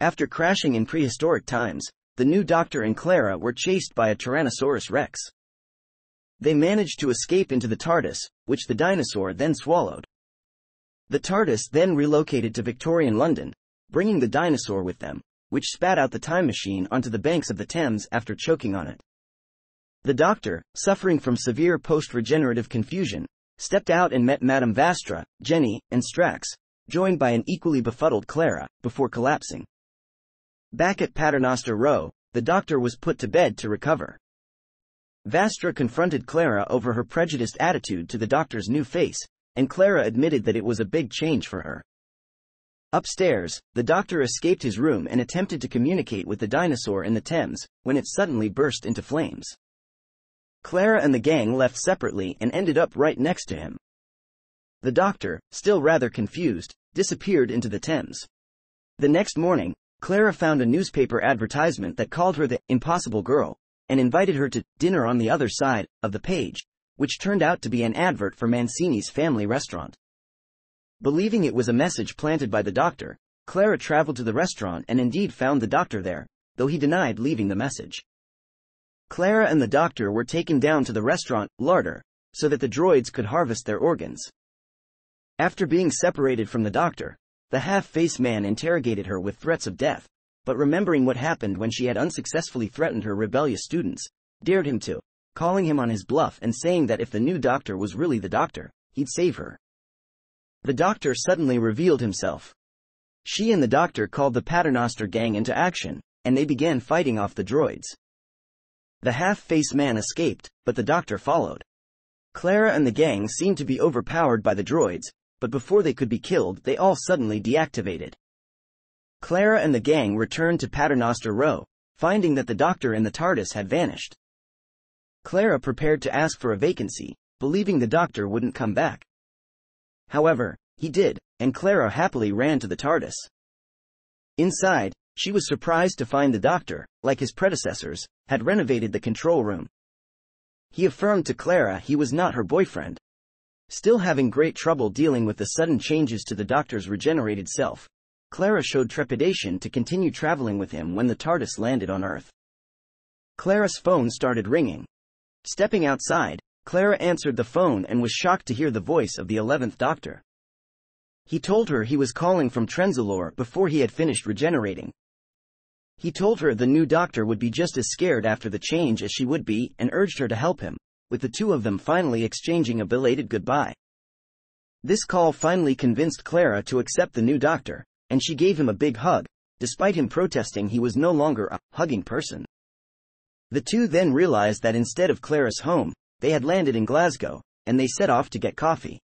After crashing in prehistoric times, the new doctor and Clara were chased by a Tyrannosaurus rex. They managed to escape into the TARDIS, which the dinosaur then swallowed. The TARDIS then relocated to Victorian London, bringing the dinosaur with them, which spat out the time machine onto the banks of the Thames after choking on it. The doctor, suffering from severe post-regenerative confusion, stepped out and met Madame Vastra, Jenny, and Strax, joined by an equally befuddled Clara, before collapsing. Back at Paternoster Row, the doctor was put to bed to recover. Vastra confronted Clara over her prejudiced attitude to the doctor's new face, and Clara admitted that it was a big change for her. Upstairs, the doctor escaped his room and attempted to communicate with the dinosaur in the Thames, when it suddenly burst into flames. Clara and the gang left separately and ended up right next to him. The doctor, still rather confused, disappeared into the Thames. The next morning, Clara found a newspaper advertisement that called her the impossible girl and invited her to dinner on the other side of the page, which turned out to be an advert for Mancini's family restaurant. Believing it was a message planted by the doctor, Clara traveled to the restaurant and indeed found the doctor there, though he denied leaving the message. Clara and the doctor were taken down to the restaurant, larder, so that the droids could harvest their organs. After being separated from the doctor, the half-faced man interrogated her with threats of death, but remembering what happened when she had unsuccessfully threatened her rebellious students, dared him to, calling him on his bluff and saying that if the new doctor was really the doctor, he'd save her. The doctor suddenly revealed himself. She and the doctor called the Paternoster gang into action, and they began fighting off the droids. The half-faced man escaped, but the doctor followed. Clara and the gang seemed to be overpowered by the droids, but before they could be killed, they all suddenly deactivated. Clara and the gang returned to Paternoster Row, finding that the doctor and the TARDIS had vanished. Clara prepared to ask for a vacancy, believing the doctor wouldn't come back. However, he did, and Clara happily ran to the TARDIS. Inside, she was surprised to find the doctor, like his predecessors, had renovated the control room. He affirmed to Clara he was not her boyfriend. Still having great trouble dealing with the sudden changes to the doctor's regenerated self, Clara showed trepidation to continue traveling with him when the TARDIS landed on Earth. Clara's phone started ringing. Stepping outside, Clara answered the phone and was shocked to hear the voice of the 11th Doctor. He told her he was calling from Trenzalore before he had finished regenerating. He told her the new doctor would be just as scared after the change as she would be and urged her to help him, with the two of them finally exchanging a belated goodbye. This call finally convinced Clara to accept the new doctor, and she gave him a big hug, despite him protesting he was no longer a hugging person. The two then realized that instead of Clara's home, they had landed in Glasgow, and they set off to get coffee.